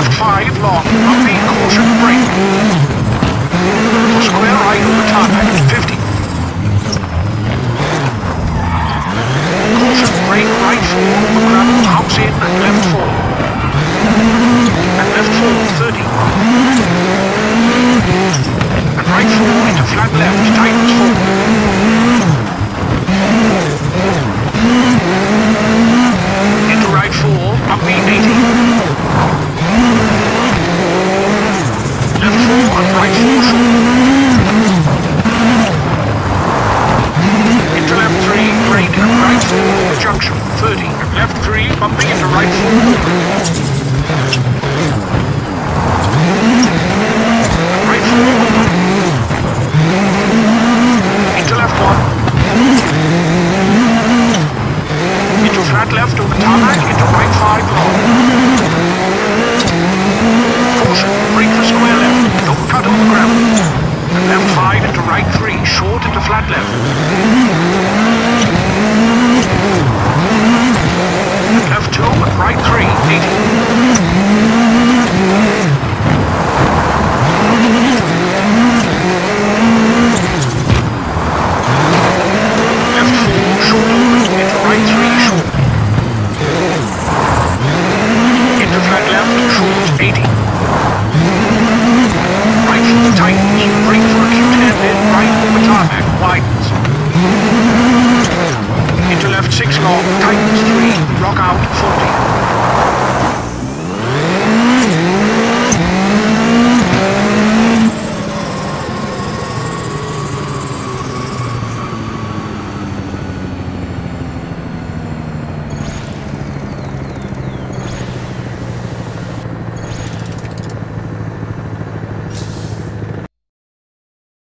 Left 5 long, up the caution brake. Square right over tarmac, 50. Caution brake right 4, gravel, house in, left tree bumping into right. Right. flat left over tarmac into right 5 long. Caution, brake for square left, don't cut over gravel. And left 5 into right 3, short into flat left.